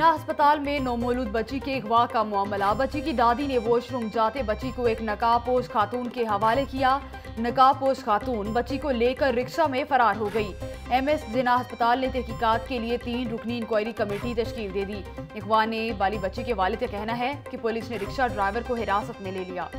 जिना अस्पताल में नौमौलूद बच्ची के अगवा का मामला। बच्ची की दादी ने वॉशरूम जाते बच्ची को एक नकाबपोश खातून के हवाले किया। नकाबपोश खातून बच्ची को लेकर रिक्शा में फरार हो गई। एमएस जिना अस्पताल ने तहकीकात के लिए तीन रुकनी इंक्वायरी कमेटी तश्कील दे दी। अगवा ने बाली बच्ची के वाले का कहना है कि पुलिस ने रिक्शा ड्राइवर को हिरासत में ले लिया।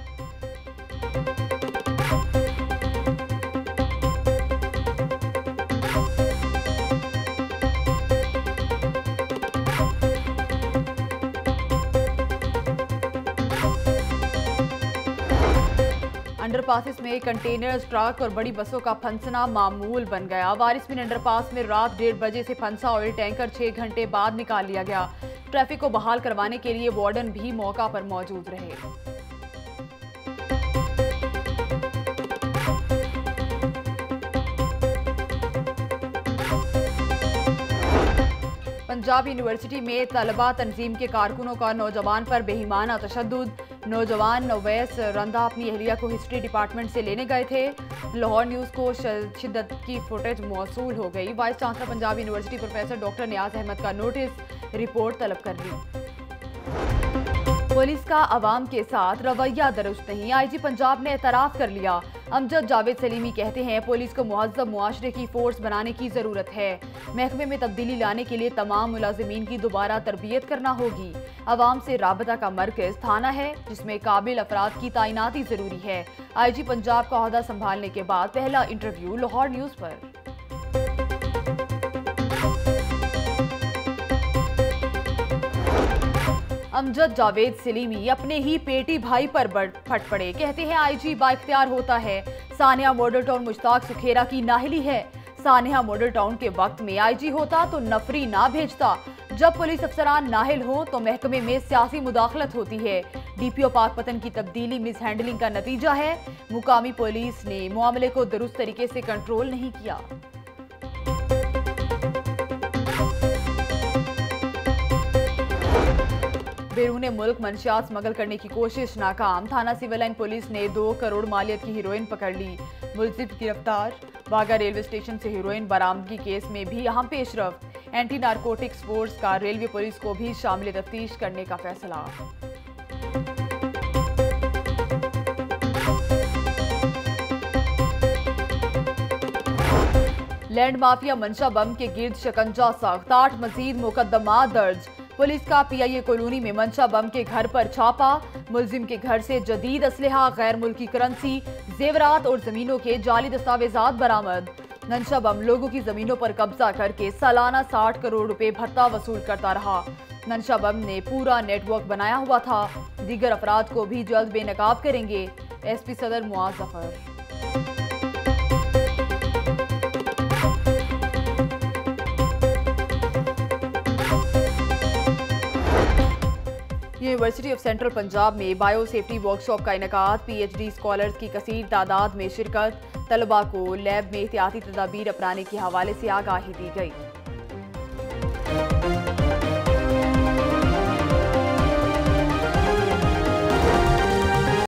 अंडरपासिस में कंटेनर्स ट्रक और बड़ी बसों का फंसना मामूल बन गया। वारिसमिन अंडरपास में रात डेढ़ बजे से फंसा ऑयल टैंकर छह घंटे बाद निकाल लिया गया। ट्रैफ़िक को बहाल करवाने के लिए वार्डन भी मौका पर मौजूद रहे। पंजाब यूनिवर्सिटी में तलबा तंजीम के कारकुनों का नौजवान पर बेहिमाना तशद नौजवान अवैस रंधा अपनी अहलिया को हिस्ट्री डिपार्टमेंट से लेने गए थे। लाहौर न्यूज़ को शिद्दत की फुटेज मौसू हो गई। Vice chancellor Punjab university professor doctor Niaz Ahmed का नोटिस रिपोर्ट तलब कर ली पुलिस का आवाम के साथ रवैया दुरुस्त नहीं, आईजी पंजाब ने एतराफ़ कर लिया। अमजद जावेद सलीमी कहते हैं, पुलिस को मुहजब मुआशरे की फोर्स बनाने की ज़रूरत है। महकमे में तब्दीली लाने के लिए तमाम मुलाजमीन की दोबारा तरबियत करना होगी। आवाम से रबता का मरकज थाना है, जिसमें काबिल अफराद की तैनाती ज़रूरी है। आई जी पंजाब का अहदा संभालने के बाद पहला इंटरव्यू लाहौर न्यूज़ पर। अमजद जावेद सलीमी अपने ही पेटी भाई पर फट पड़े। कहते हैं, आईजी बाख्तियार होता है। सानिया मॉडल टाउन मुश्ताक सुखेरा की नाहली है। सानिया मॉडल टाउन के वक्त में आईजी होता तो नफरी ना भेजता। जब पुलिस अफसरान नाहल हो तो महकमे में सियासी मुदाखलत होती है। डीपीओ पाकपतन की तब्दीली मिस हैंडलिंग का नतीजा है। मुकामी पुलिस ने मामले को दुरुस्त तरीके से कंट्रोल नहीं किया। बैरून मुल्क मंशियात स्मगल करने की कोशिश नाकाम। थाना सिविल लाइन पुलिस ने दो करोड़ मालियत की हीरोइन पकड़ ली। मुलजिम गिरफ़्तार। बागा रेलवे स्टेशन से हीरोइन बरामदगी केस में भी अहम पेशरफ। एंटी नारकोटिक्स फोर्स का रेलवे पुलिस को भी शामिल तफ्तीश करने का फैसला। लैंड माफिया मंशा बम के गिर्द शकंजा सख्त। आठ मजीद मुकदमा दर्ज। पुलिस का पीआईए कॉलोनी में मंशा बम के घर पर छापा। मुलजिम के घर से जदीद असलहा, गैर मुल्की करेंसी, जेवरात और जमीनों के जाली दस्तावेजात बरामद। मंशा बम लोगों की जमीनों पर कब्जा करके सालाना साठ करोड़ रुपए भत्ता वसूल करता रहा। नंशा बम ने पूरा नेटवर्क बनाया हुआ था। दीगर अफराद को भी जल्द बेनकाब करेंगे। एसपी सदर Muaz university of central Punjab में बायोसेफ्टी वर्कशॉप का इनका पीएचडी स्कॉलर्स की कसीर तादाद में शिरकत। तलबा को लैब में एहतियाती तदाबीर अपनाने के हवाले से आगाही दी गई।